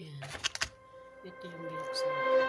Ayan. Ito yung binuksan ko.